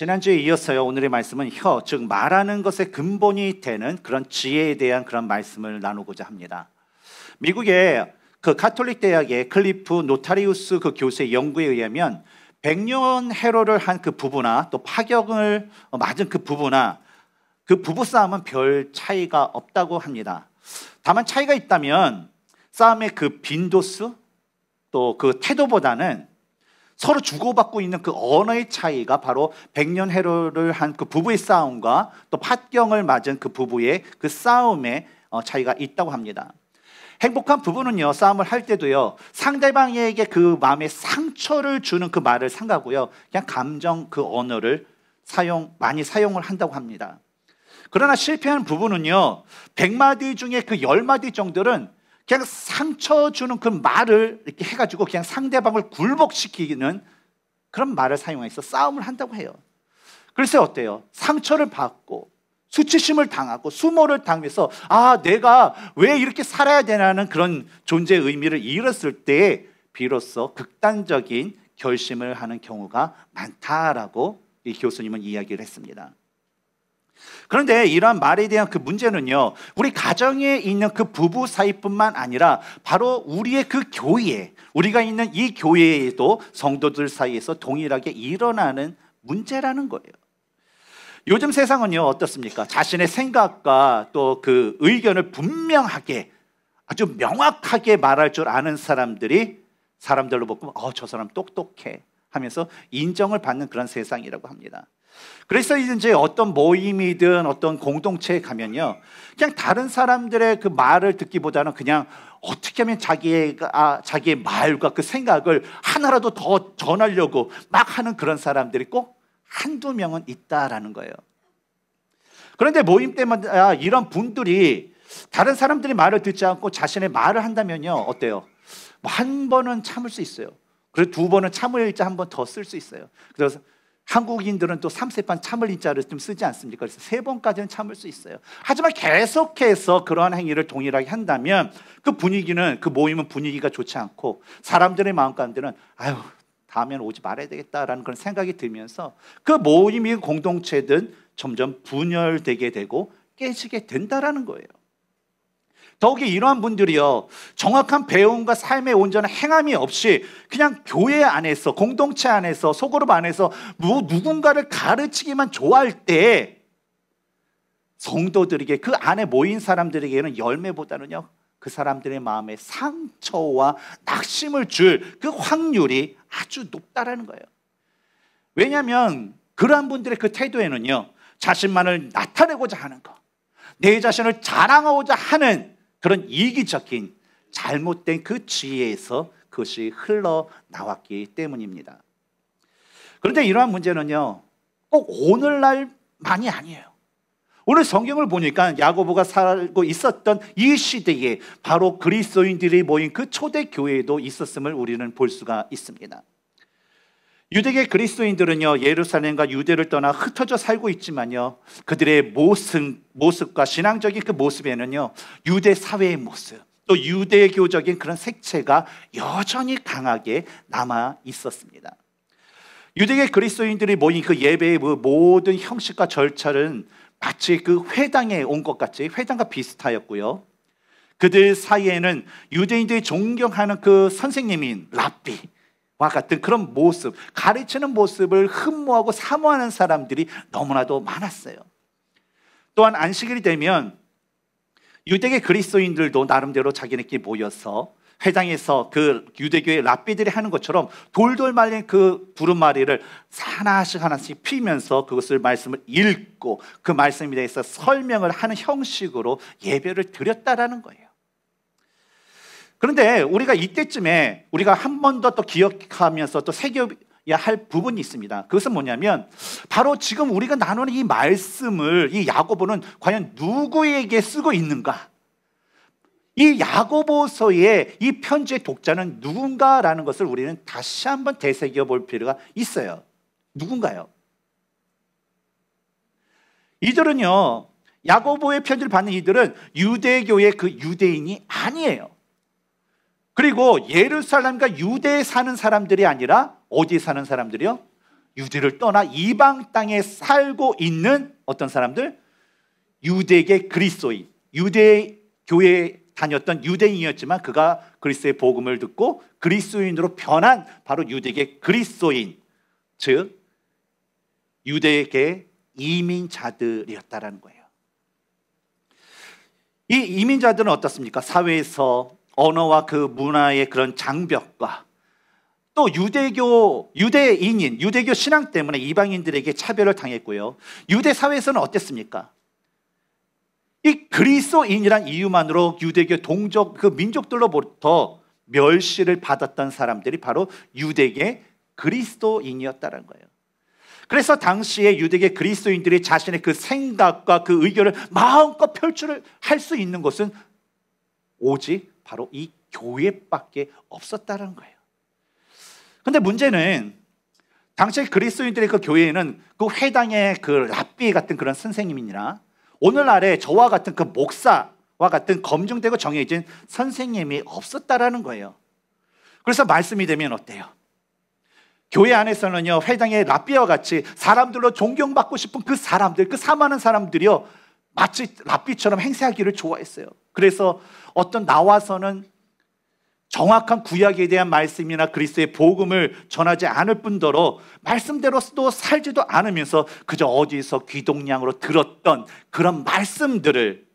지난주에 이어서요. 오늘의 말씀은 혀, 즉 말하는 것의 근본이 되는 그런 지혜에 대한 그런 말씀을 나누고자 합니다. 미국의 그 가톨릭 대학의 클리프 노타리우스 그 교수의 연구에 의하면 백년 해로를 한 그 부부나 또 파경을 맞은 그 부부나 그 부부 싸움은 별 차이가 없다고 합니다. 다만 차이가 있다면 싸움의 그 빈도수 또 그 태도보다는 서로 주고받고 있는 그 언어의 차이가 바로 백년 해로를 한 그 부부의 싸움과 또 팥경을 맞은 그 부부의 그 싸움의 어, 차이가 있다고 합니다. 행복한 부부는요, 싸움을 할 때도요, 상대방에게 그 마음에 상처를 주는 그 말을 삼가고요, 그냥 감정 그 언어를 사용, 많이 사용을 한다고 합니다. 그러나 실패한 부부는요, 100마디 중에 그 10마디 정도는 그냥 상처 주는 그 말을 이렇게 해가지고 그냥 상대방을 굴복시키는 그런 말을 사용해서 싸움을 한다고 해요. 그래서 어때요? 상처를 받고 수치심을 당하고 수모를 당해서 아 내가 왜 이렇게 살아야 되나는 그런 존재의 의미를 잃었을 때 비로소 극단적인 결심을 하는 경우가 많다라고 이 교수님은 이야기를 했습니다. 그런데 이러한 말에 대한 그 문제는요, 우리 가정에 있는 그 부부 사이뿐만 아니라 바로 우리의 그 교회, 우리가 있는 이 교회에도 성도들 사이에서 동일하게 일어나는 문제라는 거예요. 요즘 세상은요, 어떻습니까? 자신의 생각과 또 그 의견을 분명하게 아주 명확하게 말할 줄 아는 사람들이 사람들로 보고, 어, 저 사람 똑똑해 하면서 인정을 받는 그런 세상이라고 합니다. 그래서 이제 어떤 모임이든 어떤 공동체에 가면요. 그냥 다른 사람들의 그 말을 듣기보다는 그냥 어떻게 하면 자기의, 아, 자기의 말과 그 생각을 하나라도 더 전하려고 막 하는 그런 사람들이 꼭 한두 명은 있다라는 거예요. 그런데 모임 때마다 이런 분들이 다른 사람들이 말을 듣지 않고 자신의 말을 한다면요. 어때요? 뭐 한 번은 참을 수 있어요. 그리고 두 번은 참을 자한번 더 쓸 수 있어요. 그래서 한국인들은 또 3세판 참을 인자를 좀 쓰지 않습니까? 그래서 세 번까지는 참을 수 있어요. 하지만 계속해서 그러한 행위를 동일하게 한다면 그 분위기는 그 모임은 분위기가 좋지 않고 사람들의 마음 가운데는 아유 다음에는 오지 말아야 되겠다라는 그런 생각이 들면서 그 모임이 공동체든 점점 분열되게 되고 깨지게 된다라는 거예요. 더욱이 이러한 분들이요, 정확한 배움과 삶의 온전한 행함이 없이 그냥 교회 안에서, 공동체 안에서, 소그룹 안에서 누군가를 가르치기만 좋아할 때 성도들에게 그 안에 모인 사람들에게는 열매보다는요, 그 사람들의 마음에 상처와 낙심을 줄 그 확률이 아주 높다라는 거예요. 왜냐하면 그러한 분들의 그 태도에는요, 자신만을 나타내고자 하는 것, 내 자신을 자랑하고자 하는 그런 이기적인 잘못된 그 지혜에서 그것이 흘러나왔기 때문입니다. 그런데 이러한 문제는요, 꼭 오늘날만이 아니에요. 오늘 성경을 보니까 야고보가 살고 있었던 이 시대에 바로 그리스도인들이 모인 그 초대 교회에도 있었음을 우리는 볼 수가 있습니다. 유대계 그리스도인들은요 예루살렘과 유대를 떠나 흩어져 살고 있지만요 그들의 모습 모습과 신앙적인 그 모습에는요 유대 사회의 모습 또 유대교적인 그런 색채가 여전히 강하게 남아 있었습니다. 유대계 그리스도인들이 모인 그 예배의 그 모든 형식과 절차는 마치 그 회당에 온 것 같이 회당과 비슷하였고요. 그들 사이에는 유대인들이 존경하는 그 선생님인 랍비 와 같은 그런 모습, 가르치는 모습을 흠모하고 사모하는 사람들이 너무나도 많았어요. 또한 안식일이 되면 유대계 그리스도인들도 나름대로 자기네끼리 모여서 회장에서 그 유대교의 랍비들이 하는 것처럼 돌돌 말린 그 두루마리를 하나씩 하나씩 피면서 그것을 말씀을 읽고 그 말씀에 대해서 설명을 하는 형식으로 예배를 드렸다라는 거예요. 그런데 우리가 이때쯤에 우리가 한 번 더 또 기억하면서 또 새겨야 할 부분이 있습니다. 그것은 뭐냐면 바로 지금 우리가 나누는 이 말씀을 이 야고보는 과연 누구에게 쓰고 있는가? 이 야고보서의 이 편지의 독자는 누군가라는 것을 우리는 다시 한번 되새겨 볼 필요가 있어요. 누군가요? 이들은요, 야고보의 편지를 받는 이들은 유대교의 그 유대인이 아니에요. 그리고 예루살렘과 유대에 사는 사람들이 아니라 어디에 사는 사람들이요? 유대를 떠나 이방 땅에 살고 있는 어떤 사람들? 유대계 그리스도인, 유대 교회 다녔던 유대인이었지만 그가 그리스도의 복음을 듣고 그리스도인으로 변한 바로 유대계 그리스도인, 즉 유대계 이민자들이었다라는 거예요. 이 이민자들은 어떻습니까? 사회에서 언어와 그 문화의 그런 장벽과 또 유대교 유대인인 유대교 신앙 때문에 이방인들에게 차별을 당했고요. 유대 사회에서는 어땠습니까? 이 그리스도인이란 이유만으로 유대교 동족 그 민족들로부터 멸시를 받았던 사람들이 바로 유대계 그리스도인이었다는 거예요. 그래서 당시에 유대계 그리스도인들이 자신의 그 생각과 그 의견을 마음껏 표출을 할 수 있는 것은 오직 바로 이 교회밖에 없었다는 거예요. 근데 문제는 당시 그리스도인들의 그 교회에는 그 회당의 그 랍비 같은 그런 선생님이나 오늘날에 저와 같은 그 목사와 같은 검증되고 정해진 선생님이 없었다라는 거예요. 그래서 말씀이 되면 어때요? 교회 안에서는요, 회당의 랍비와 같이 사람들로 존경받고 싶은 그 사람들, 그 사많은 사람들이요, 마치 랍비처럼 행세하기를 좋아했어요. 그래서 어떤 나와서는 정확한 구약에 대한 말씀이나 그리스도의 복음을 전하지 않을 뿐더러 말씀대로도 살지도 않으면서 그저 어디서 귀동냥으로 들었던 그런 말씀들을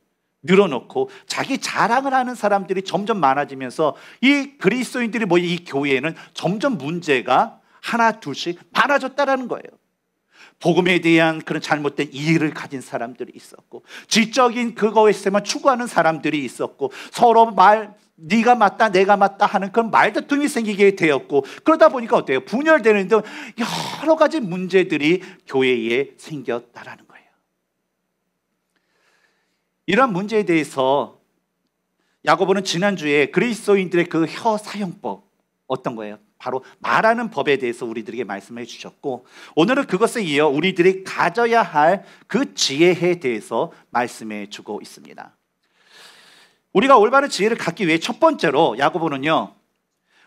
늘어놓고 자기 자랑을 하는 사람들이 점점 많아지면서 이 그리스도인들이 모인 이 교회에는 점점 문제가 하나 둘씩 많아졌다라는 거예요. 복음에 대한 그런 잘못된 이해를 가진 사람들이 있었고 지적인 그거에서만 추구하는 사람들이 있었고 서로 말 네가 맞다 내가 맞다 하는 그런 말다툼이 생기게 되었고 그러다 보니까 어때요? 분열되는 등 여러 가지 문제들이 교회에 생겼다라는 거예요. 이런 문제에 대해서 야고보는 지난주에 그리스도인들의 그 혀 사용법 어떤 거예요? 바로 말하는 법에 대해서 우리들에게 말씀해 주셨고 오늘은 그것에 이어 우리들이 가져야 할 그 지혜에 대해서 말씀해 주고 있습니다. 우리가 올바른 지혜를 갖기 위해 첫 번째로 야고보는요.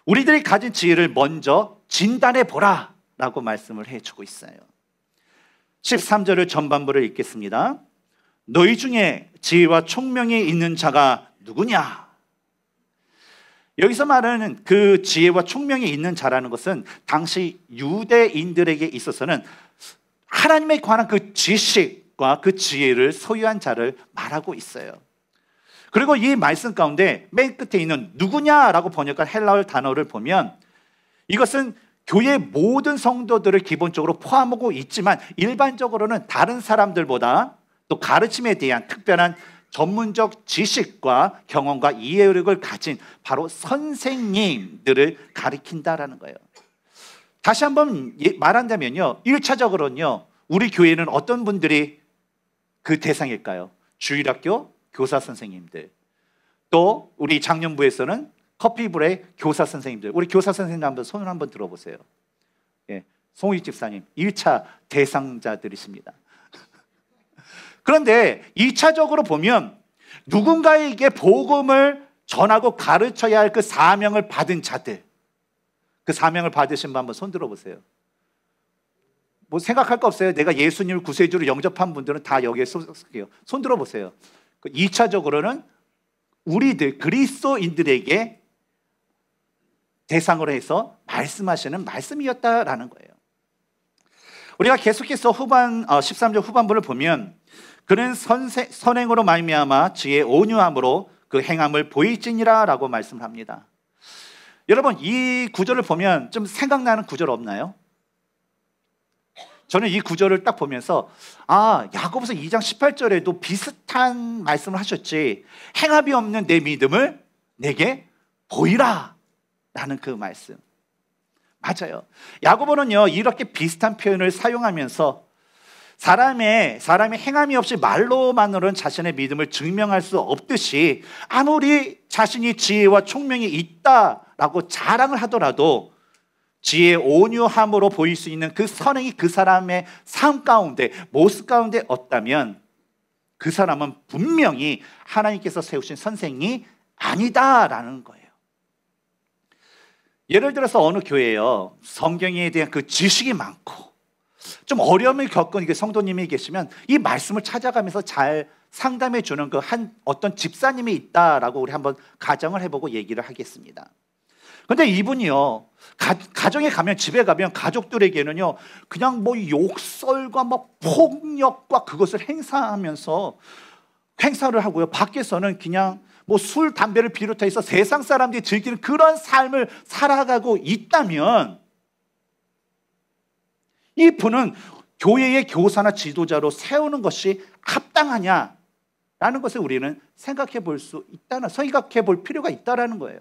우리들이 가진 지혜를 먼저 진단해 보라 라고 말씀을 해 주고 있어요. 13절을 전반부를 읽겠습니다. 너희 중에 지혜와 총명이 있는 자가 누구냐? 여기서 말하는 그 지혜와 총명이 있는 자라는 것은 당시 유대인들에게 있어서는 하나님에 관한 그 지식과 그 지혜를 소유한 자를 말하고 있어요. 그리고 이 말씀 가운데 맨 끝에 있는 누구냐라고 번역한 헬라어 단어를 보면 이것은 교회 모든 성도들을 기본적으로 포함하고 있지만 일반적으로는 다른 사람들보다 또 가르침에 대한 특별한 전문적 지식과 경험과 이해력을 가진 바로 선생님들을 가리킨다라는 거예요. 다시 한번 예, 말한다면요. 1차적으로는요. 우리 교회는 어떤 분들이 그 대상일까요? 주일학교 교사 선생님들. 또 우리 작년부에서는 커피불의 교사 선생님들. 우리 교사 선생님 한번 손을 한번 들어보세요. 예. 송희 집사님 1차 대상자들이십니다. 그런데 2차적으로 보면 누군가에게 복음을 전하고 가르쳐야 할 그 사명을 받은 자들, 그 사명을 받으신 분 한번 손 들어 보세요. 뭐 생각할 거 없어요. 내가 예수님을 구세주로 영접한 분들은 다 여기에 쏠게요. 손 들어 보세요. 2차적으로는 그 우리들 그리스도인들에게 대상으로 해서 말씀하시는 말씀이었다라는 거예요. 우리가 계속해서 후반 13절 어, 후반부를 보면 그는 선세, 선행으로 말미암아 지혜 온유함으로 그 행함을 보일지니라라고 말씀을 합니다. 여러분 이 구절을 보면 좀 생각나는 구절 없나요? 저는 이 구절을 딱 보면서 아 야고보서 2장 18절에도 비슷한 말씀을 하셨지 행함이 없는 내 믿음을 내게 보이라 라는 그 말씀 맞아요 야고보는요 이렇게 비슷한 표현을 사용하면서 사람의 사람의 행함이 없이 말로만으로는 자신의 믿음을 증명할 수 없듯이 아무리 자신이 지혜와 총명이 있다라고 자랑을 하더라도 지혜 온유함으로 보일 수 있는 그 선행이 그 사람의 삶 가운데 모습 가운데 없다면 그 사람은 분명히 하나님께서 세우신 선생이 아니다라는 거예요. 예를 들어서 어느 교회에요. 성경에 대한 그 지식이 많고 좀 어려움을 겪은 이게 성도님이 계시면 이 말씀을 찾아가면서 잘 상담해 주는 그 한 어떤 집사님이 있다라고 우리 한번 가정을 해보고 얘기를 하겠습니다. 근데 이분이요 가, 정에 가면 집에 가면 가족들에게는요 그냥 뭐 욕설과 뭐 폭력과 그것을 행사하면서 행사를 하고요 밖에서는 그냥 뭐 술 담배를 비롯해서 세상 사람들이 즐기는 그런 삶을 살아가고 있다면 이 분은 교회의 교사나 지도자로 세우는 것이 합당하냐? 라는 것을 우리는 생각해 볼 수 있다는, 생각해 볼 필요가 있다라는 거예요.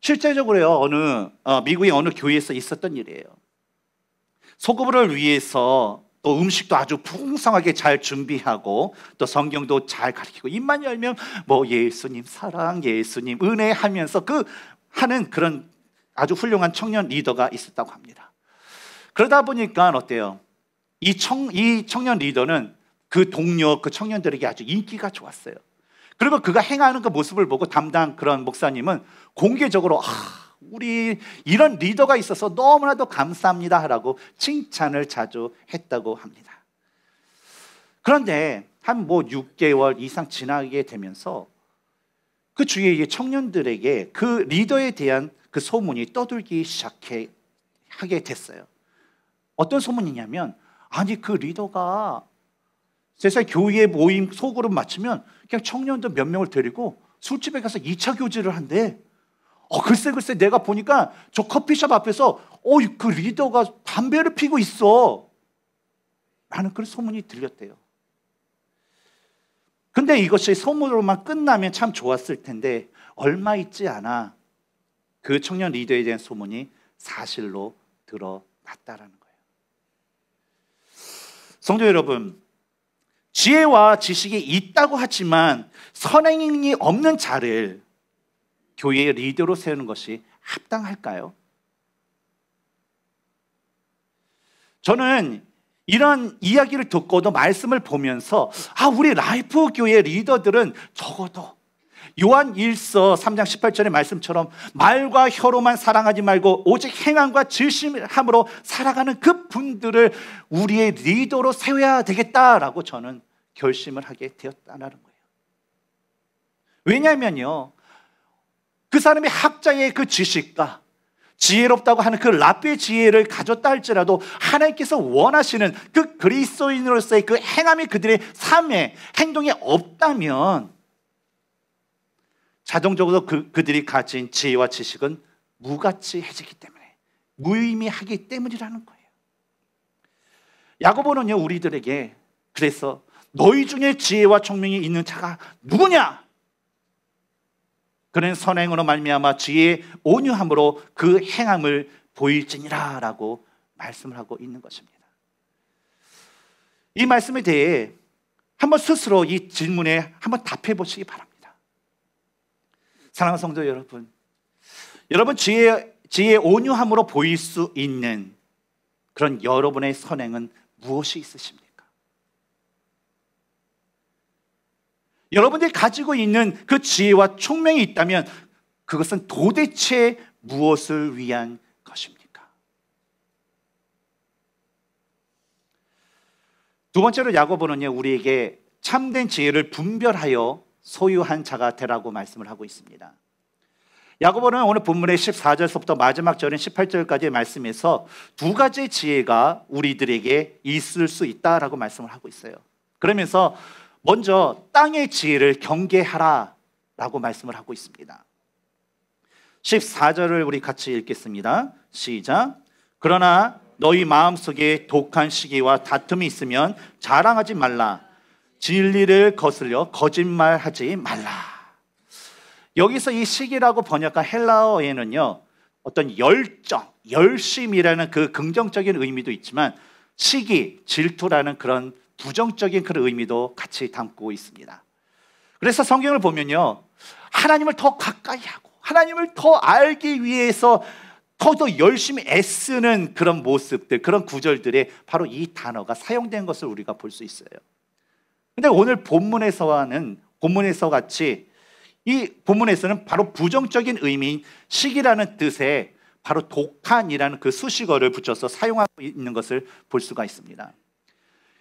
실제적으로요, 어느, 어, 미국의 어느 교회에서 있었던 일이에요. 소그부를 위해서 또 음식도 아주 풍성하게 잘 준비하고 또 성경도 잘 가르치고 입만 열면 뭐 예수님 사랑, 예수님 은혜 하면서 그 하는 그런 아주 훌륭한 청년 리더가 있었다고 합니다. 그러다 보니까 어때요? 이, 청, 이 청년 리더는 그 동료, 그 청년들에게 아주 인기가 좋았어요. 그리고 그가 행하는 그 모습을 보고 담당 그런 목사님은 공개적으로 아, 우리 이런 리더가 있어서 너무나도 감사합니다 라고 칭찬을 자주 했다고 합니다. 그런데 한 뭐 6개월 이상 지나게 되면서 그 주위의 청년들에게 그 리더에 대한 그 소문이 떠들기 시작해 하게 됐어요. 어떤 소문이냐면 아니 그 리더가 세상 교회 모임 소그룹 마치면 그냥 청년들 몇 명을 데리고 술집에 가서 2차 교제를 한대. 어, 글쎄 글쎄 내가 보니까 저 커피숍 앞에서 어, 그 리더가 담배를 피고 있어. 라는 그런 소문이 들렸대요. 근데 이것이 소문으로만 끝나면 참 좋았을 텐데 얼마 있지 않아 그 청년 리더에 대한 소문이 사실로 드러났다라는 거예요. 성도 여러분, 지혜와 지식이 있다고 하지만 선행이 없는 자를 교회의 리더로 세우는 것이 합당할까요? 저는 이런 이야기를 듣고도 말씀을 보면서 아 우리 라이프 교회 리더들은 적어도 요한 1서 3장 18절의 말씀처럼 말과 혀로만 사랑하지 말고 오직 행함과 진실함으로 살아가는 그 분들을 우리의 리더로 세워야 되겠다라고 저는 결심을 하게 되었다는 거예요. 왜냐하면요. 그 사람이 학자의 그 지식과 지혜롭다고 하는 그 라피의 지혜를 가졌다 할지라도 하나님께서 원하시는 그 그리스도인으로서의 그 행함이 그들의 삶에 행동에 없다면 자동적으로 그, 그들이 가진 지혜와 지식은 무가치해지기 때문에 무의미하기 때문이라는 거예요. 야고보는요 우리들에게 그래서 너희 중에 지혜와 총명이 있는 자가 누구냐? 그는 선행으로 말미암아 지혜 온유함으로 그 행함을 보일지니라라고 말씀을 하고 있는 것입니다. 이 말씀에 대해 한번 스스로 이 질문에 한번 답해 보시기 바랍니다. 사랑하는 성도 여러분, 여러분 지혜, 지혜 온유함으로 보일 수 있는 그런 여러분의 선행은 무엇이 있으십니까? 여러분들이 가지고 있는 그 지혜와 총명이 있다면 그것은 도대체 무엇을 위한 것입니까? 두 번째로 야고보는요 우리에게 참된 지혜를 분별하여 소유한 자가 되라고 말씀을 하고 있습니다. 야고보는 오늘 본문의 14절부터 마지막 절인 18절까지의 말씀에서 두 가지 지혜가 우리들에게 있을 수 있다라고 말씀을 하고 있어요. 그러면서 먼저 땅의 지혜를 경계하라 라고 말씀을 하고 있습니다. 14절을 우리 같이 읽겠습니다. 시작. 그러나 너희 마음속에 독한 시기와 다툼이 있으면 자랑하지 말라. 진리를 거슬려 거짓말하지 말라. 여기서 이 시기라고 번역한 헬라어에는요, 어떤 열정, 열심이라는 그 긍정적인 의미도 있지만 시기, 질투라는 그런 부정적인 그런 의미도 같이 담고 있습니다. 그래서 성경을 보면요, 하나님을 더 가까이 하고 하나님을 더 알기 위해서 더더 열심히 애쓰는 그런 모습들, 그런 구절들에 바로 이 단어가 사용된 것을 우리가 볼 수 있어요. 근데 오늘 본문에서와는 본문에서 같이 이 본문에서는 바로 부정적인 의미인 시기라는 뜻의 바로 독한이라는 그 수식어를 붙여서 사용하고 있는 것을 볼 수가 있습니다.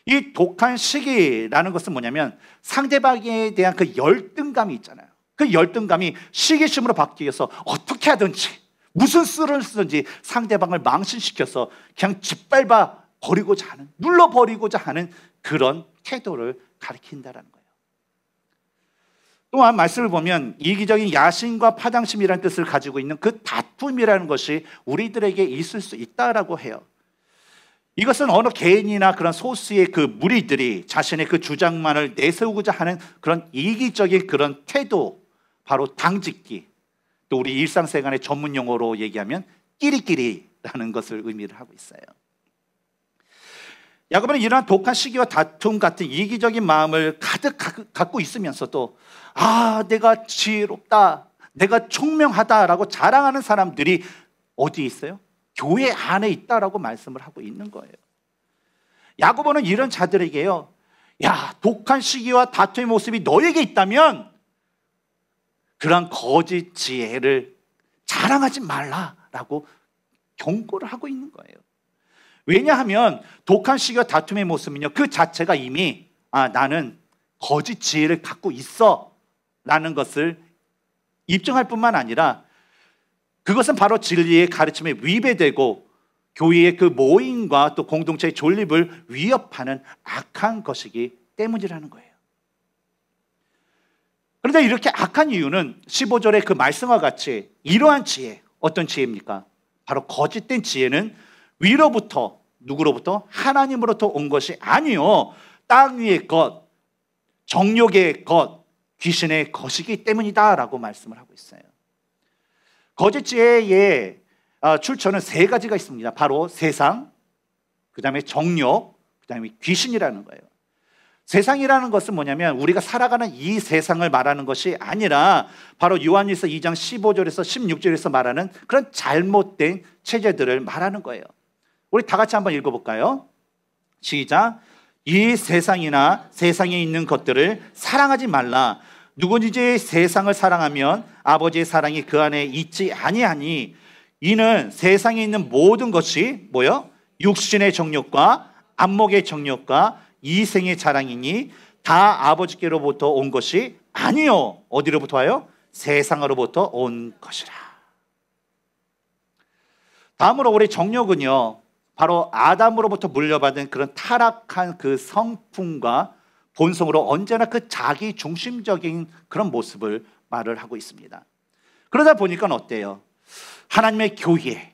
이 독한 시기라는 것은 뭐냐면 상대방에 대한 그 열등감이 있잖아요. 그 열등감이 시기심으로 바뀌어서 어떻게 하든지 무슨 수를 쓰든지 상대방을 망신시켜서 그냥 짓밟아 버리고자 하는 눌러 버리고자 하는 그런 태도를 가리킨다라는 거예요. 또한 말씀을 보면 이기적인 야심과 파당심이라는 뜻을 가지고 있는 그 다툼이라는 것이 우리들에게 있을 수 있다라고 해요. 이것은 어느 개인이나 그런 소수의 그 무리들이 자신의 그 주장만을 내세우고자 하는 그런 이기적인 그런 태도, 바로 당짓기, 또 우리 일상생활의 전문 용어로 얘기하면 끼리끼리라는 것을 의미를 하고 있어요. 야곱은 이러한 독한 시기와 다툼 같은 이기적인 마음을 가득 갖고 있으면서도 아 내가 지혜롭다 내가 총명하다라고 자랑하는 사람들이 어디 있어요? 교회 안에 있다라고 말씀을 하고 있는 거예요. 야고보는 이런 자들에게요. 야, 독한 시기와 다툼의 모습이 너에게 있다면 그런 거짓 지혜를 자랑하지 말라라고 경고를 하고 있는 거예요. 왜냐하면 독한 시기와 다툼의 모습은요. 그 자체가 이미 아, 나는 거짓 지혜를 갖고 있어 라는 것을 입증할 뿐만 아니라 그것은 바로 진리의 가르침에 위배되고 교회의 그 모임과 또 공동체의 존립을 위협하는 악한 것이기 때문이라는 거예요. 그런데 이렇게 악한 이유는 15절의 그 말씀과 같이 이러한 지혜, 어떤 지혜입니까? 바로 거짓된 지혜는 위로부터, 누구로부터? 하나님으로부터 온 것이 아니요. 땅 위의 것, 정욕의 것, 귀신의 것이기 때문이다라고 말씀을 하고 있어요. 거짓 지혜의 아, 출처는 세 가지가 있습니다. 바로 세상, 그 다음에 정욕, 그 다음에 귀신이라는 거예요. 세상이라는 것은 뭐냐면 우리가 살아가는 이 세상을 말하는 것이 아니라 바로 요한일서 2장 15절에서 16절에서 말하는 그런 잘못된 체제들을 말하는 거예요. 우리 다 같이 한번 읽어볼까요? 시작. 이 세상이나 세상에 있는 것들을 사랑하지 말라. 누구든지 세상을 사랑하면 아버지의 사랑이 그 안에 있지 아니하니 이는 세상에 있는 모든 것이 뭐요? 육신의 정욕과 안목의 정욕과 이생의 자랑이니 다 아버지께로부터 온 것이 아니요. 어디로부터 와요? 세상으로부터 온 것이라. 다음으로 우리 정욕은요. 바로 아담으로부터 물려받은 그런 타락한 그 성품과 본성으로 언제나 그 자기 중심적인 그런 모습을 말을 하고 있습니다. 그러다 보니까 어때요? 하나님의 교회.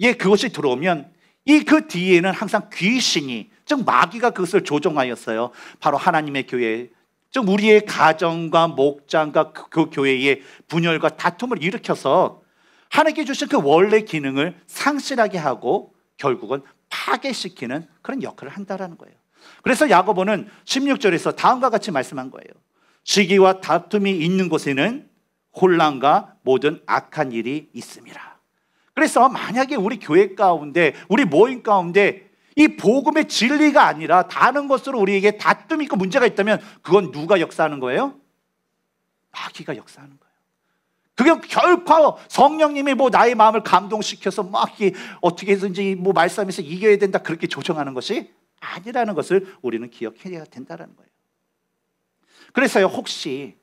예, 그것이 들어오면 이 그 뒤에는 항상 귀신이, 즉 마귀가 그것을 조종하였어요. 바로 하나님의 교회, 즉 우리의 가정과 목장과 그, 그 교회의 분열과 다툼을 일으켜서 하나님께 주신 그 원래 기능을 상실하게 하고 결국은 파괴시키는 그런 역할을 한다라는 거예요. 그래서 야고보는 16절에서 다음과 같이 말씀한 거예요. 시기와 다툼이 있는 곳에는 혼란과 모든 악한 일이 있습니다. 그래서 만약에 우리 교회 가운데, 우리 모임 가운데 이 복음의 진리가 아니라 다른 것으로 우리에게 다툼이 있고 문제가 있다면 그건 누가 역사하는 거예요? 마귀가 역사하는 거예요. 그게 결코 성령님이 뭐 나의 마음을 감동시켜서 막 어떻게 해서든지 뭐 말씀하면서 이겨야 된다 그렇게 조정하는 것이 아니라는 것을 우리는 기억해야 된다는 거예요. 그래서요, 혹시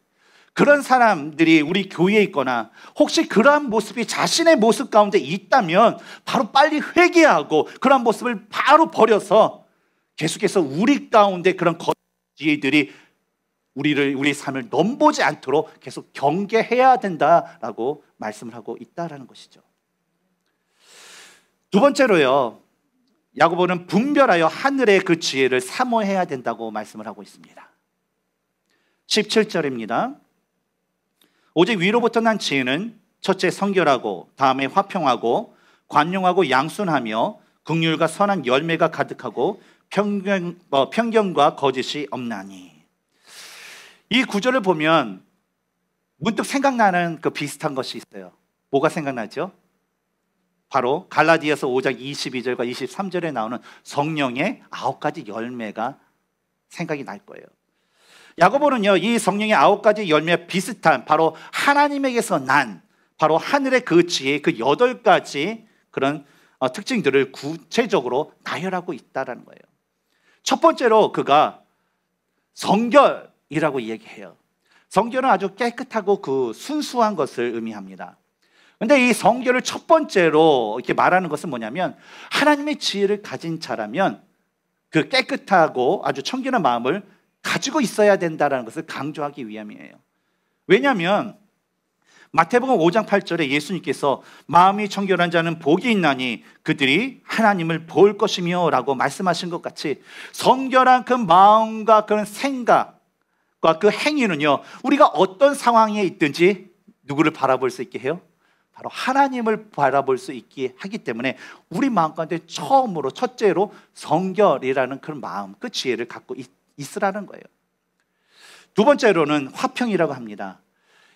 그런 사람들이 우리 교회에 있거나 혹시 그러한 모습이 자신의 모습 가운데 있다면 바로 빨리 회개하고 그러한 모습을 바로 버려서 계속해서 우리 가운데 그런 거지들이 우리를 우리 삶을 넘보지 않도록 계속 경계해야 된다라고 말씀을 하고 있다라는 것이죠. 두 번째로요. 야고보는 분별하여 하늘의 그 지혜를 사모해야 된다고 말씀을 하고 있습니다. 17절입니다. 오직 위로부터 난 지혜는 첫째 성결하고 다음에 화평하고 관용하고 양순하며 극률과 선한 열매가 가득하고 편견, 어, 편견과 거짓이 없나니 이 구절을 보면 문득 생각나는 그 비슷한 것이 있어요. 뭐가 생각나죠? 바로 갈라디아서 5장 22절과 23절에 나오는 성령의 아홉 가지 열매가 생각이 날 거예요. 야고보는요, 이 성령의 아홉 가지 열매 비슷한 바로 하나님에게서 난 바로 하늘의 그 지혜 그 여덟 가지 그런 어, 특징들을 구체적으로 나열하고 있다라는 거예요. 첫 번째로 그가 성결 이라고 얘기해요. 성결은 아주 깨끗하고 그 순수한 것을 의미합니다. 근데 이 성결을 첫 번째로 이렇게 말하는 것은 뭐냐면 하나님의 지혜를 가진 자라면 그 깨끗하고 아주 청결한 마음을 가지고 있어야 된다는 것을 강조하기 위함이에요. 왜냐하면 마태복음 5장 8절에 예수님께서 마음이 청결한 자는 복이 있나니 그들이 하나님을 볼 것이며라고 말씀하신 것 같이 성결한 그 마음과 그런 생각과 그 행위는요 우리가 어떤 상황에 있든지 누구를 바라볼 수 있게 해요? 바로 하나님을 바라볼 수 있게 하기 때문에 우리 마음 가운데 처음으로 첫째로 성결이라는 그런 마음, 그 지혜를 갖고 있, 있으라는 거예요. 두 번째로는 화평이라고 합니다.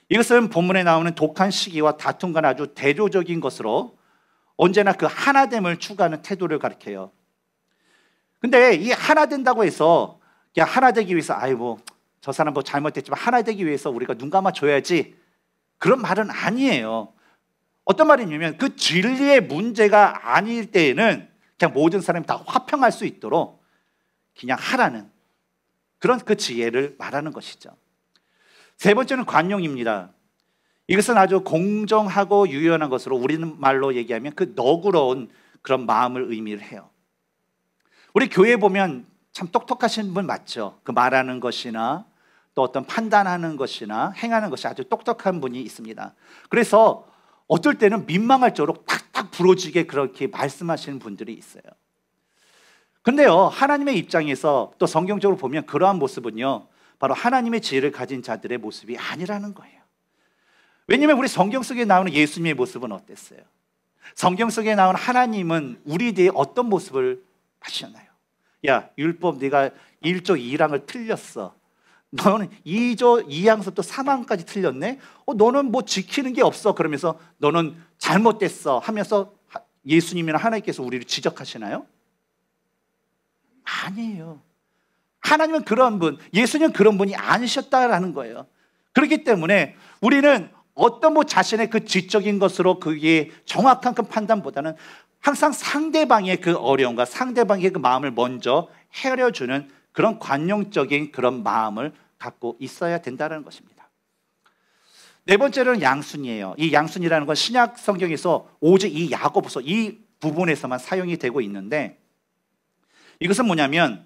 이것은 본문에 나오는 독한 시기와 다툼과 아주 대조적인 것으로 언제나 그 하나됨을 추구하는 태도를 가리켜요. 근데 이 하나 된다고 해서 그냥 하나 되기 위해서 아이 뭐 저 사람 뭐 잘못됐지만 하나 되기 위해서 우리가 눈 감아 줘야지 그런 말은 아니에요. 어떤 말이냐면 그 진리의 문제가 아닐 때에는 그냥 모든 사람이 다 화평할 수 있도록 그냥 하라는 그런 그 지혜를 말하는 것이죠. 세 번째는 관용입니다. 이것은 아주 공정하고 유연한 것으로 우리는 말로 얘기하면 그 너그러운 그런 마음을 의미를 해요. 우리 교회 보면 참 똑똑하신 분 맞죠? 그 말하는 것이나 또 어떤 판단하는 것이나 행하는 것이 아주 똑똑한 분이 있습니다. 그래서 어떨 때는 민망할 정도로 탁탁 부러지게 그렇게 말씀하시는 분들이 있어요. 근데요, 하나님의 입장에서 또 성경적으로 보면 그러한 모습은요, 바로 하나님의 지혜를 가진 자들의 모습이 아니라는 거예요. 왜냐하면 우리 성경 속에 나오는 예수님의 모습은 어땠어요? 성경 속에 나온 하나님은 우리 뒤에 어떤 모습을 하셨나요? 야, 율법 네가 1조 2랑을 틀렸어. 너는 2조 2항서부터 3항까지 틀렸네? 어, 너는 뭐 지키는 게 없어. 그러면서 너는 잘못됐어. 하면서 예수님이나 하나님께서 우리를 지적하시나요? 아니에요. 하나님은 그런 분, 예수님은 그런 분이 아니셨다라는 거예요. 그렇기 때문에 우리는 어떤 뭐 자신의 그 지적인 것으로 그게 정확한 그 판단보다는 항상 상대방의 그 어려움과 상대방의 그 마음을 먼저 헤아려주는 그런 관용적인 그런 마음을 갖고 있어야 된다는 것입니다. 네 번째로는 양순이에요. 이 양순이라는 건 신약 성경에서 오직 이 야고보서 이 부분에서만 사용이 되고 있는데 이것은 뭐냐면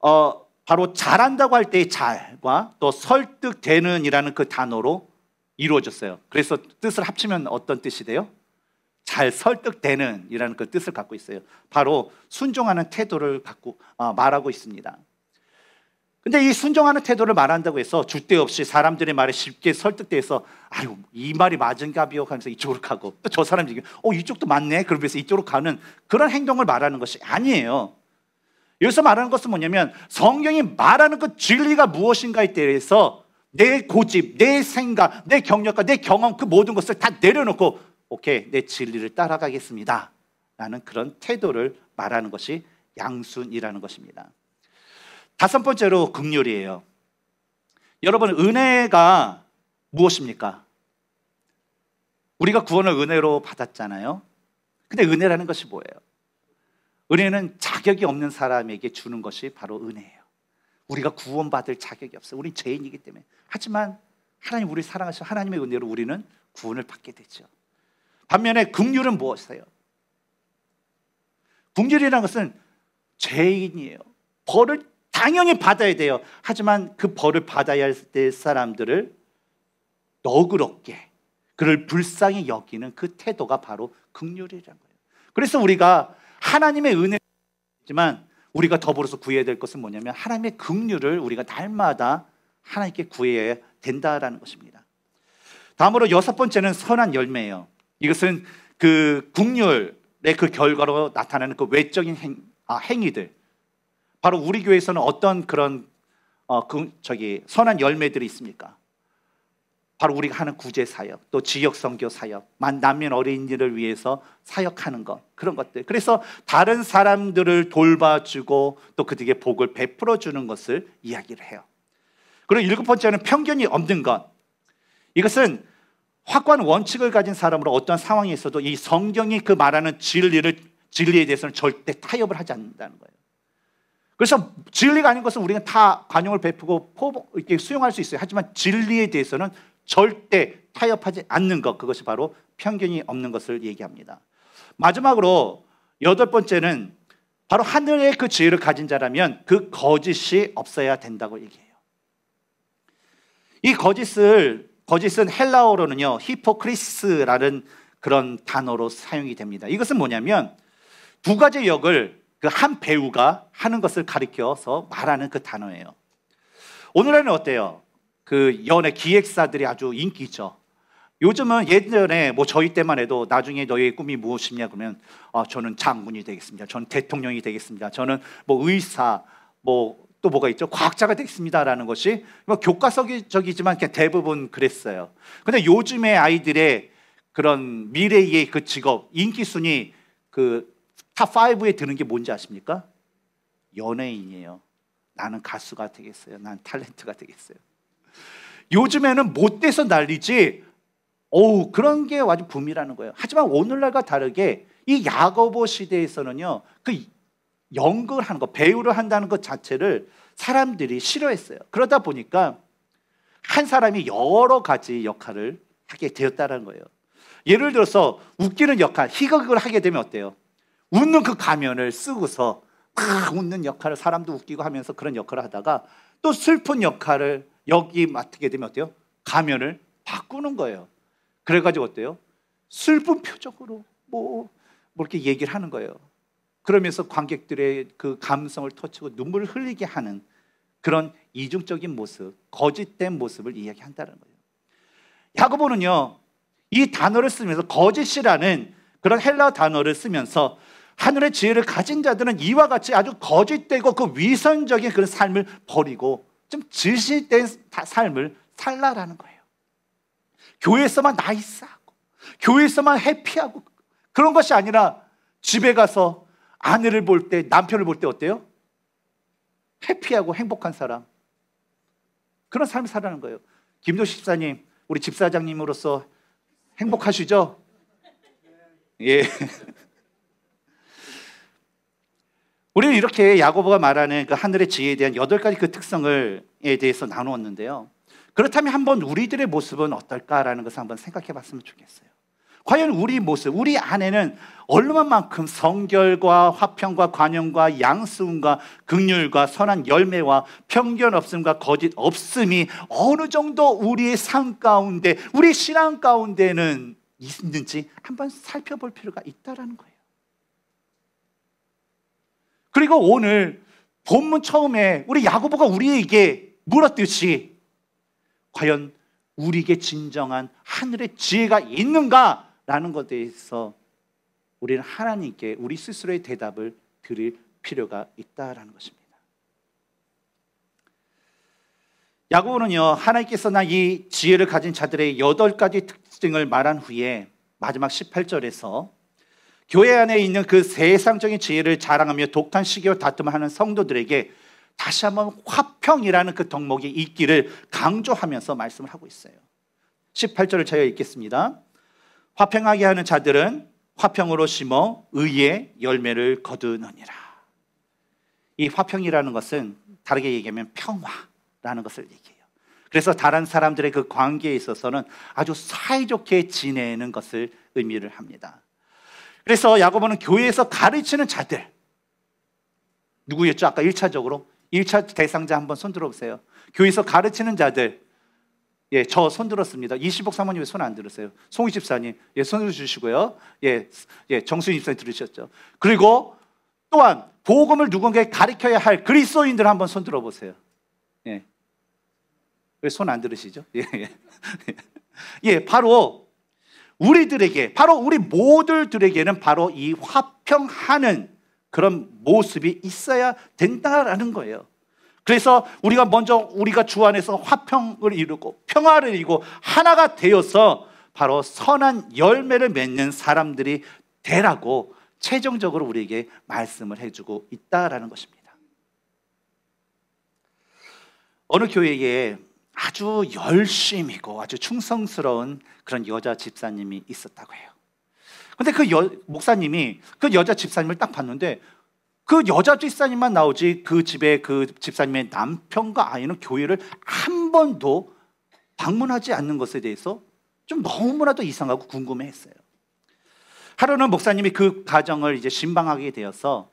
어 바로 잘한다고 할 때의 잘과 또 설득되는이라는 그 단어로 이루어졌어요. 그래서 뜻을 합치면 어떤 뜻이 돼요? 잘 설득되는이라는 그 뜻을 갖고 있어요. 바로 순종하는 태도를 갖고 어, 말하고 있습니다. 근데 이 순종하는 태도를 말한다고 해서 줏대 없이 사람들의 말에 쉽게 설득돼서 아유 이 말이 맞은가 비요 하면서 이쪽으로 가고 또 저 사람이 어 이쪽도 맞네 그러면서 이쪽으로 가는 그런 행동을 말하는 것이 아니에요. 여기서 말하는 것은 뭐냐면 성경이 말하는 그 진리가 무엇인가에 대해서 내 고집, 내 생각, 내 경력과 내 경험 그 모든 것을 다 내려놓고 오케이 내 진리를 따라가겠습니다. 라는 그런 태도를 말하는 것이 양순이라는 것입니다. 다섯 번째로 극률이에요. 여러분 은혜가 무엇입니까? 우리가 구원을 은혜로 받았잖아요. 근데 은혜라는 것이 뭐예요? 은혜는 자격이 없는 사람에게 주는 것이 바로 은혜예요. 우리가 구원받을 자격이 없어요. 우리 죄인이기 때문에. 하지만 하나님 우리 사랑하셔 하나님의 은혜로 우리는 구원을 받게 되죠. 반면에 긍휼은 무엇이에요? 긍휼이라는 것은 죄인이에요. 벌을 당연히 받아야 돼요. 하지만 그 벌을 받아야 될 사람들을 너그럽게 그를 불쌍히 여기는 그 태도가 바로 긍휼이라는 거예요. 그래서 우리가 하나님의 은혜지만 우리가 더불어서 구해야 될 것은 뭐냐면 하나님의 긍휼을 우리가 날마다 하나님께 구해야 된다라는 것입니다. 다음으로 여섯 번째는 선한 열매예요. 이것은 그 국률의 그 결과로 나타나는 그 외적인 행, 아, 행위들. 바로 우리 교회에서는 어떤 그런 어, 그, 저기 선한 열매들이 있습니까? 바로 우리가 하는 구제 사역, 또 지역 선교 사역, 난민 어린이를 위해서 사역하는 것 그런 것들. 그래서 다른 사람들을 돌봐주고 또 그들에게 복을 베풀어 주는 것을 이야기를 해요. 그리고 일곱 번째는 편견이 없는 것. 이것은 확고한 원칙을 가진 사람으로 어떤 상황이 있어도 이 성경이 그 말하는 진리를 진리에 대해서는 절대 타협을 하지 않는다는 거예요. 그래서 진리가 아닌 것은 우리가 다 관용을 베푸고 포, 이렇게 수용할 수 있어요. 하지만 진리에 대해서는 절대 타협하지 않는 것 그것이 바로 편견이 없는 것을 얘기합니다. 마지막으로 여덟 번째는 바로 하늘의 그 지혜를 가진 자라면 그 거짓이 없어야 된다고 얘기해요. 이 거짓을 거짓은 헬라어로는요 히포크리스라는 그런 단어로 사용이 됩니다. 이것은 뭐냐면 두 가지 역을 그 한 배우가 하는 것을 가리켜서 말하는 그 단어예요. 오늘날은 어때요? 그 연애 기획사들이 아주 인기죠. 요즘은 예전에 뭐 저희 때만 해도 나중에 너의 꿈이 무엇이냐 그러면 아, 저는 장군이 되겠습니다. 저는 대통령이 되겠습니다. 저는 뭐 의사 뭐 또 뭐가 있죠? 과학자가 되겠습니다라는 것이 뭐 교과서적이지만 그냥 대부분 그랬어요. 근데 요즘의 아이들의 그런 미래의 그 직업 인기 순위 그 top 5에 드는 게 뭔지 아십니까? 연예인이에요. 나는 가수가 되겠어요. 난 탤런트가 되겠어요. 요즘에는 못 돼서 난리지 오 그런 게 아주 붐이라는 거예요. 하지만 오늘날과 다르게 이 야고보 시대에서는요 그 연극을 하는 거 배우를 한다는 것 자체를 사람들이 싫어했어요. 그러다 보니까 한 사람이 여러 가지 역할을 하게 되었다는 거예요. 예를 들어서 웃기는 역할, 희극을 하게 되면 어때요? 웃는 그 가면을 쓰고서 막 웃는 역할을 사람도 웃기고 하면서 그런 역할을 하다가 또 슬픈 역할을 여기 맡게 되면 어때요? 가면을 바꾸는 거예요. 그래가지고 어때요? 슬픈 표정으로 뭐, 뭐 이렇게 얘기를 하는 거예요. 그러면서 관객들의 그 감성을 터치고 눈물을 흘리게 하는 그런 이중적인 모습, 거짓된 모습을 이야기한다는 거예요. 야고보는요, 이 단어를 쓰면서 거짓이라는 그런 헬라 단어를 쓰면서 하늘의 지혜를 가진 자들은 이와 같이 아주 거짓되고 그 위선적인 그런 삶을 버리고 좀 질실된 삶을 살라라는 거예요. 교회에서만 나이스하고 교회에서만 해피하고 그런 것이 아니라 집에 가서 아내를 볼 때 남편을 볼 때 어때요? 해피하고 행복한 사람 그런 삶을 살라는 거예요. 김도식 집사님 우리 집사장님으로서 행복하시죠? 예. 우리는 이렇게 야고보가 말하는 그 하늘의 지혜에 대한 여덟 가지 그 특성을에 대해서 나누었는데요. 그렇다면 한번 우리들의 모습은 어떨까라는 것을 한번 생각해 봤으면 좋겠어요. 과연 우리 모습, 우리 안에는 얼마만큼 성결과 화평과 관용과 양수음과 극률과 선한 열매와 편견 없음과 거짓 없음이 어느 정도 우리의 삶 가운데, 우리 신앙 가운데는 있는지 한번 살펴볼 필요가 있다라는 거예요. 그리고 오늘 본문 처음에 우리 야고보가 우리에게 물었듯이 과연 우리에게 진정한 하늘의 지혜가 있는가라는 것에 대해서 우리는 하나님께 우리 스스로의 대답을 드릴 필요가 있다라는 것입니다. 야고보는요 하나님께서 나 이 지혜를 가진 자들의 여덟 가지 특징을 말한 후에 마지막 18절에서 교회 안에 있는 그 세상적인 지혜를 자랑하며 독한 시기와 다툼하는 성도들에게 다시 한번 화평이라는 그 덕목이 있기를 강조하면서 말씀을 하고 있어요. 18절을 제가 읽겠습니다. 화평하게 하는 자들은 화평으로 심어 의의 열매를 거두느니라. 이 화평이라는 것은 다르게 얘기하면 평화라는 것을 얘기해요. 그래서 다른 사람들의 그 관계에 있어서는 아주 사이좋게 지내는 것을 의미를 합니다. 그래서 야고보는 교회에서 가르치는 자들 누구였죠? 아까 1차적으로 1차 대상자 한번 손 들어 보세요. 교회에서 가르치는 자들. 예, 저 손 들었습니다. 이시복 사모님 손안 들으세요? 송희 집사님, 예, 손을 주시고요. 예, 예, 정수희 집사님 들으셨죠? 그리고 또한 복음을 누군가에 가르쳐야 할 그리스도인들 한번 손 들어 보세요. 예. 왜 손 안 들으시죠? 예, 예. 예, 바로 우리들에게, 바로 우리 모두들에게는 바로 이 화평하는 그런 모습이 있어야 된다라는 거예요. 그래서 우리가 먼저 우리가 주 안에서 화평을 이루고 평화를 이루고 하나가 되어서 바로 선한 열매를 맺는 사람들이 되라고 최종적으로 우리에게 말씀을 해주고 있다라는 것입니다. 어느 교회에 아주 열심이고 아주 충성스러운 그런 여자 집사님이 있었다고 해요. 근데 그 여, 목사님이 그 여자 집사님을 딱 봤는데 그 여자 집사님만 나오지 그 집에 그 집사님의 남편과 아이는 교회를 한 번도 방문하지 않는 것에 대해서 좀 너무나도 이상하고 궁금해했어요. 하루는 목사님이 그 가정을 이제 신방하게 되어서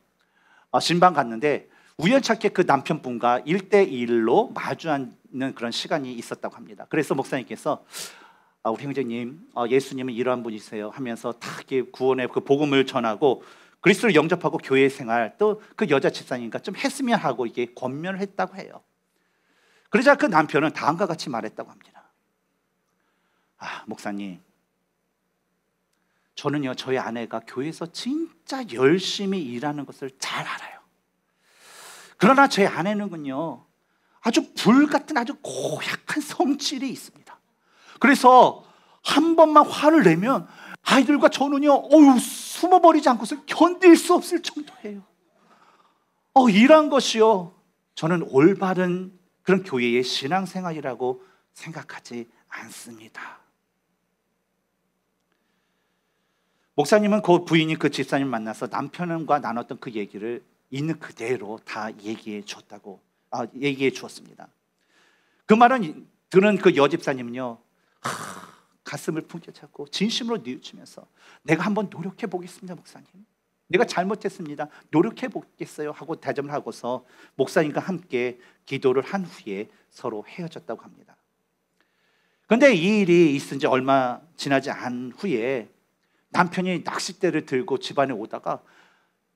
어, 신방 갔는데 우연찮게 그 남편분과 일대일로 마주 앉는 그런 시간이 있었다고 합니다. 그래서 목사님께서 아, 우리 형제님, 어, 예수님은 이러한 분이세요 하면서 다 구원의 그 복음을 전하고 그리스도를 영접하고 교회 생활 또 그 여자 집사님과 좀 했으면 하고 이게 권면을 했다고 해요. 그러자 그 남편은 다음과 같이 말했다고 합니다. 아, 목사님. 저는요, 저희 아내가 교회에서 진짜 열심히 일하는 것을 잘 알아요. 그러나 제 아내는요, 아주 불 같은 아주 고약한 성질이 있습니다. 그래서 한 번만 화를 내면 아이들과 저는요, 어유 숨어버리지 않고서 견딜 수 없을 정도예요. 어, 이런 것이요. 저는 올바른 그런 교회의 신앙생활이라고 생각하지 않습니다. 목사님은 그 부인이 그 집사님 만나서 남편과 나눴던 그 얘기를 있는 그대로 다 얘기해 줬다고 아, 얘기해 주었습니다. 그 말은 들은 그 여집사님은요 하, 가슴을 품겨잡고 진심으로 뉘우치면서 내가 한번 노력해 보겠습니다, 목사님. 내가 잘못했습니다. 노력해 보겠어요 하고 대접을 하고서 목사님과 함께 기도를 한 후에 서로 헤어졌다고 합니다. 그런데 이 일이 있은 지 얼마 지나지 않은 후에 남편이 낚싯대를 들고 집안에 오다가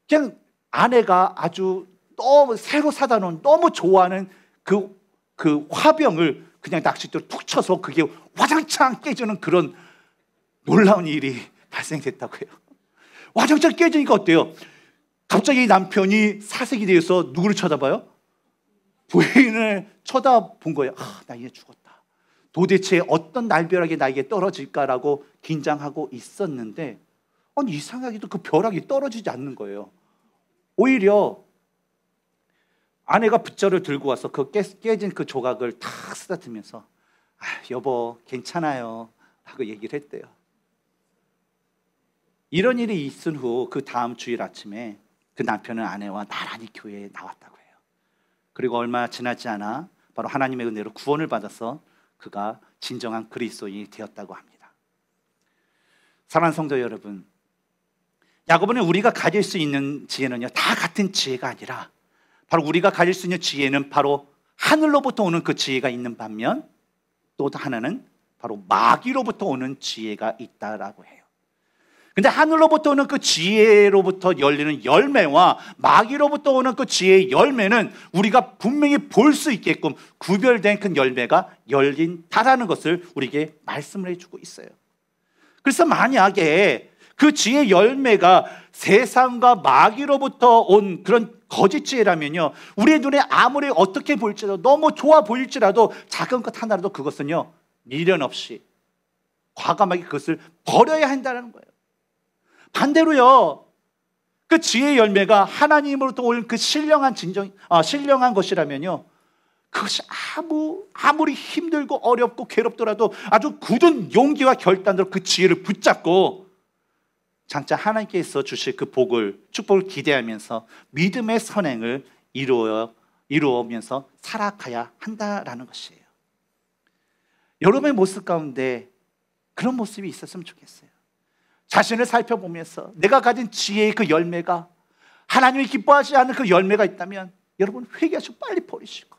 그냥 아내가 아주 너무 새로 사다 놓은 너무 좋아하는 그, 그 화병을 그냥 낚싯대로 툭 쳐서 그게 와장창 깨지는 그런 놀라운 일이 발생됐다고 해요. 와장창 깨지니까 어때요? 갑자기 남편이 사색이 되어서 누구를 쳐다봐요? 부인을 쳐다본 거예요. 아, 나 이제 죽었다. 도대체 어떤 날벼락이 나에게 떨어질까라고 긴장하고 있었는데, 아니, 이상하게도 그 벼락이 떨어지지 않는 거예요. 오히려 아내가 붓자를 들고 와서 그 깨, 깨진 그 조각을 탁 쓰다듬면서 아, 여보 괜찮아요 라고 얘기를 했대요. 이런 일이 있은 후 그 다음 주일 아침에 그 남편은 아내와 나란히 교회에 나왔다고 해요. 그리고 얼마 지나지 않아 바로 하나님의 은혜로 구원을 받아서 그가 진정한 그리스도인이 되었다고 합니다. 사랑하는 성도 여러분, 야고보는 우리가 가질 수 있는 지혜는요 다 같은 지혜가 아니라 바로 우리가 가질 수 있는 지혜는 바로 하늘로부터 오는 그 지혜가 있는 반면 또 하나는 바로 마귀로부터 오는 지혜가 있다라고 해요. 근데 하늘로부터 오는 그 지혜로부터 열리는 열매와 마귀로부터 오는 그 지혜의 열매는 우리가 분명히 볼 수 있게끔 구별된 그 열매가 열린 다라는 것을 우리에게 말씀을 해주고 있어요. 그래서 만약에 그 지혜 열매가 세상과 마귀로부터 온 그런 거짓 지혜라면요. 우리의 눈에 아무리 어떻게 보일지라도 너무 좋아 보일지라도 작은 것 하나라도 그것은요. 미련 없이 과감하게 그것을 버려야 한다는 거예요. 반대로요. 그 지혜의 열매가 하나님으로부터 올그 신령한 진정, 아, 신령한 것이라면요. 그것이 아무, 아무리 힘들고 어렵고 괴롭더라도 아주 굳은 용기와 결단으로 그 지혜를 붙잡고 장차 하나님께서 주실 그 복을 축복을 기대하면서 믿음의 선행을 이루어 이루면서 살아가야 한다라는 것이에요. 여러분의 모습 가운데 그런 모습이 있었으면 좋겠어요. 자신을 살펴보면서 내가 가진 지혜의 그 열매가 하나님이 기뻐하지 않는 그 열매가 있다면 여러분 회개하시고 빨리 버리시고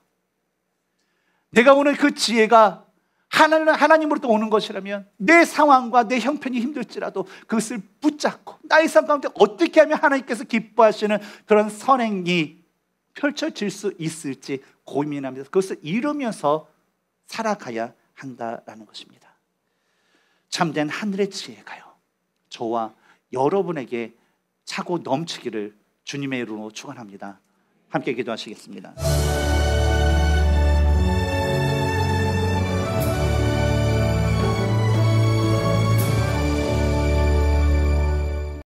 내가 오늘 그 지혜가 하나님으로부터 오는 것이라면 내 상황과 내 형편이 힘들지라도 그것을 붙잡고 나의 삶 가운데 어떻게 하면 하나님께서 기뻐하시는 그런 선행이 펼쳐질 수 있을지 고민하면서 그것을 이루면서 살아가야 한다라는 것입니다. 참된 하늘의 지혜가요. 저와 여러분에게 차고 넘치기를 주님의 이름으로 축원합니다. 함께 기도하시겠습니다.